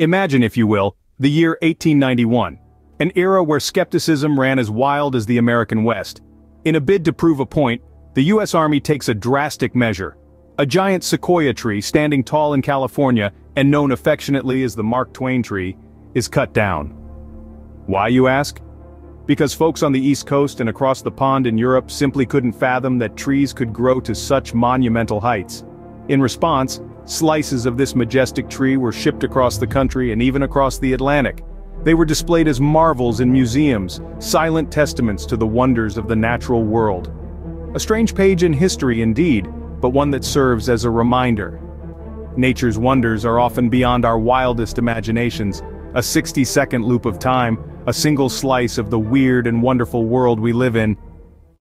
Imagine, if you will, the year 1891, an era where skepticism ran as wild as the American West. In a bid to prove a point, the US Army takes a drastic measure. A giant sequoia tree standing tall in California and known affectionately as the Mark Twain tree, is cut down. Why, you ask? Because folks on the East Coast and across the pond in Europe simply couldn't fathom that trees could grow to such monumental heights. In response, slices of this majestic tree were shipped across the country and even across the Atlantic. They were displayed as marvels in museums, silent testaments to the wonders of the natural world. A strange page in history indeed, but one that serves as a reminder. Nature's wonders are often beyond our wildest imaginations, a 60-second loop of time, a single slice of the weird and wonderful world we live in,